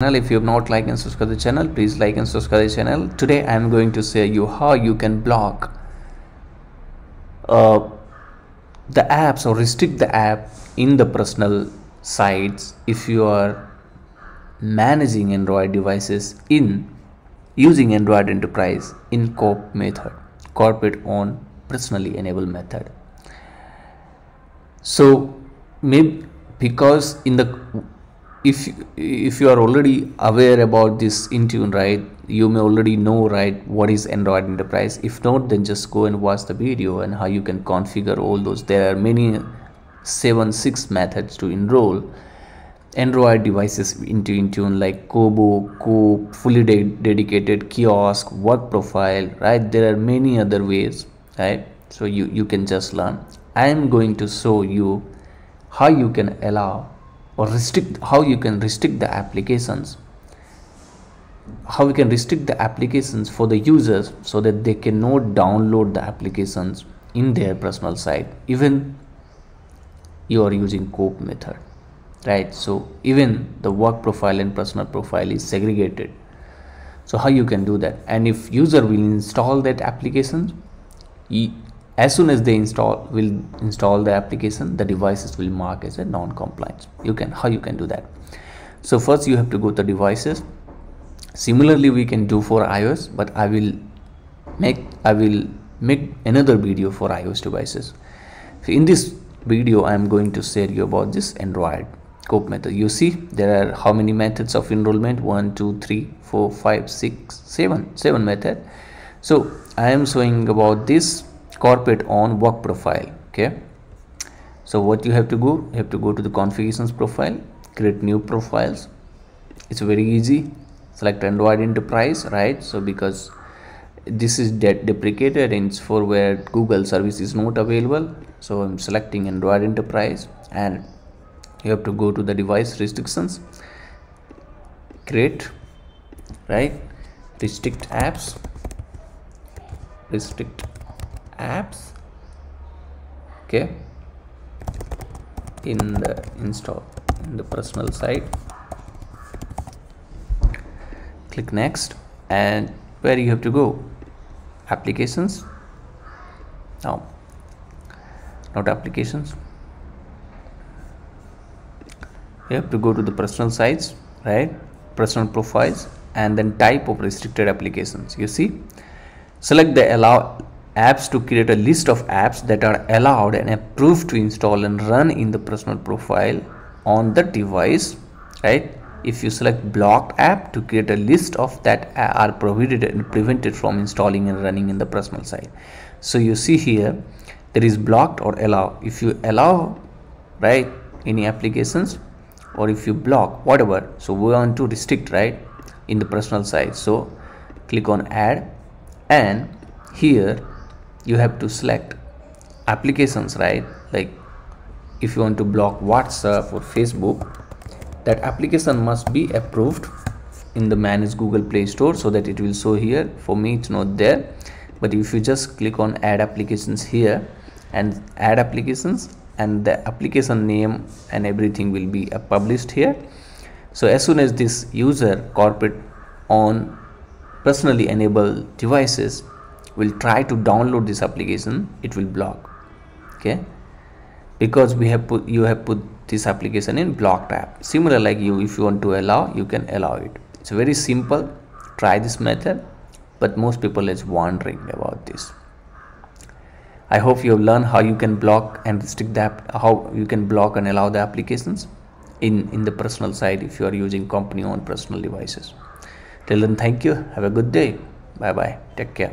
if you have not liked and subscribed the channel please like and subscribe the channel. Today i am going to show you how you can block uh, the apps or restrict the app in the personal sites if you are managing android devices in using android enterprise in COPE method corporate owned personally enabled method. So maybe because in the if if you are already aware about this intune right you may already know right what is android enterprise. If not then just go and watch the video and how you can configure all those. There are many seven six methods to enroll android devices into intune like COBO COPE fully de dedicated kiosk work profile right? There are many other ways right? So you you can just learn. I am going to show you how you can allow or restrict how you can restrict the applications. How we can restrict the applications for the users so that they cannot download the applications in their personal site even you are using cope method right? So even the work profile and personal profile is segregated. So how you can do that? And if user will install that application as soon as they install will install the application the devices will mark as a non-compliant you can how you can do that? So first you have to go to devices. Similarly we can do for ios but i will make i will make another video for ios devices. So in this video i am going to share you about this android cope method. You see there are how many methods of enrollment? One two three four five six seven seven method. So i am showing about this corporate on work profile okay? So what you have to go you have to go to the configurations profile create new profiles. It's very easy. Select android enterprise right? So because this is deprecated it's for where google service is not available. So i'm selecting android enterprise and you have to go to the device restrictions. Create right? Restrict apps. Restrict apps okay. In the install in the personal site click next and where you have to go? Applications. Now not applications. You have to go to the personal sites right? Personal profiles and then type of restricted applications. You see? Select the allow apps to create a list of apps that are allowed and approved to install and run in the personal profile on the device right? If you select blocked app to create a list of that are prohibited and prevented from installing and running in the personal side. So you see here there is blocked or allow. If you allow right any applications or if you block whatever so we want to restrict right in the personal side. So click on add. And here you have to select applications right? Like if you want to block whatsapp or facebook that application must be approved in the manage google play store so that it will show here. For me it's not there. But if you just click on add applications here and add applications and the application name and everything will be published here. So as soon as this user corporate on personally enable devices will try to download this application it will block. Okay? Because we have put you have put this application in blocked app. Similar like you if you want to allow you can allow it. It's very simple. Try this method but most people is wondering about this. I hope you have learned how you can block and restrict the app how you can block and allow the applications in in the personal side if you are using company owned personal devices. Till then thank you. Have a good day. Bye bye take care